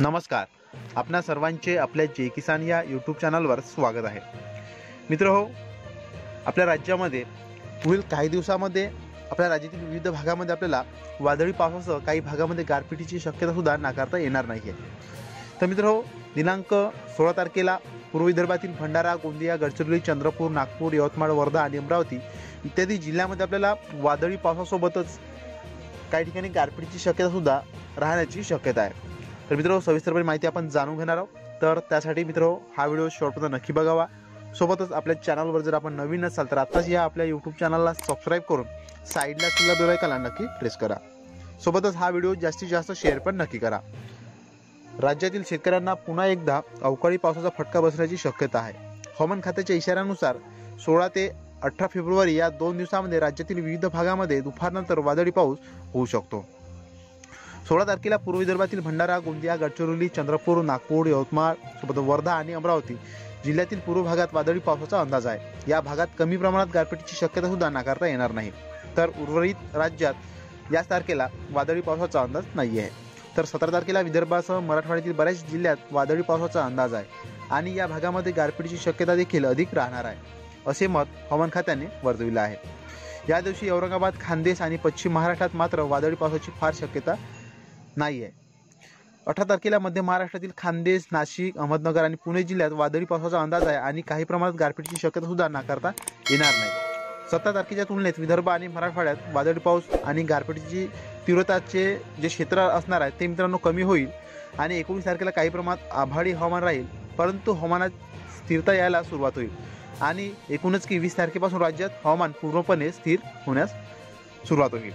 नमस्कार. आपणा सर्वांचे आपल्या जे किसान या यूट्यूब चॅनलवर स्वागत आहे. मित्र हो आपल्या राज्यामध्ये पुढील काही दिवसामध्ये आपल्या राज्यातील विविध भागामध्ये आपल्याला वादळी पावसासह काही भागामध्ये गारपिटीची शक्यता सुद्धा नाकारता येणार नाही आहे तर मित्र हो दिनांक सोळा तारखेला पूर्व विदर्भातील भंडारा गोंदिया गडचिरोली चंद्रपूर नागपूर यवतमाळ वर्धा आणि अमरावती इत्यादी जिल्ह्यामध्ये आपल्याला वादळी पावसासोबतच काही ठिकाणी गारपिटीची शक्यता सुद्धा राहण्याची शक्यता आहे. तर मित्र सविस्तरपणे माहिती आपण जाणून घेणार आहोत. तर त्यासाठी मित्र हा व्हिडिओ शेवटपर्यंत नक्की बघावा. सोबतच आपल्या चॅनलवर जर आपण नवीन असाल तर आत्ताच या आपल्या यूट्यूब चॅनलला सबस्क्राईब करून साईडला असलेल्या बेलायकाला नक्की प्रेस करा. सोबतच हा व्हिडिओ जास्तीत जास्त शेअर पण नक्की करा. राज्यातील शेतकऱ्यांना पुन्हा एकदा अवकाळी पावसाचा फटका बसण्याची शक्यता आहे. हवामान खात्याच्या इशाऱ्यानुसार सोळा ते अठरा फेब्रुवारी या दोन दिवसामध्ये राज्यातील विविध भागामध्ये दुपारनंतर वादळी पाऊस होऊ शकतो. सोळा तारखेला पूर्व विदर्भातील भंडारा गोंदिया गडचिरोली चंद्रपूर नागपूर यवतमाळ सोबत वर्धा आणि अमरावती जिल्ह्यातील पूर्व भागात वादळी पावसाचा अंदाज आहे. या भागात कमी प्रमाणात गारपिटीची शक्यता सुद्धा नाकारता येणार नाही. तर उर्वरित राज्यात याच तारखेला वादळी पावसाचा अंदाज नाही आहे तर सतरा तारखेला विदर्भासह मराठवाड्यातील बऱ्याच जिल्ह्यात वादळी पावसाचा अंदाज आहे आणि या भागामध्ये गारपिटीची शक्यता देखील अधिक राहणार आहे असे मत हवामान खात्याने वर्तविलं आहे. या दिवशी औरंगाबाद खानदेश आणि पश्चिम महाराष्ट्रात मात्र वादळी पावसाची फार शक्यता नाही आहे अठरा तारखेला मध्य महाराष्ट्रातील खानदेश नाशिक अहमदनगर आणि पुणे जिल्ह्यात वादळी पावसाचा अंदाज आहे आणि काही प्रमाणात गारपीटची शक्यता सुद्धा नाकारता येणार नाही. सतरा तारखेच्या तुलनेत विदर्भ आणि मराठवाड्यात वादळी पाऊस आणि गारपीटची तीव्रताचे जे क्षेत्र असणार आहे ते मित्रांनो कमी होईल आणि एकोणीस तारखेला काही प्रमाणात आभाळी हवामान राहील परंतु हवामानात स्थिरता यायला सुरुवात होईल. आणि एकूणच की वीस तारखेपासून राज्यात हवामान पूर्णपणे स्थिर होण्यास सुरुवात होईल.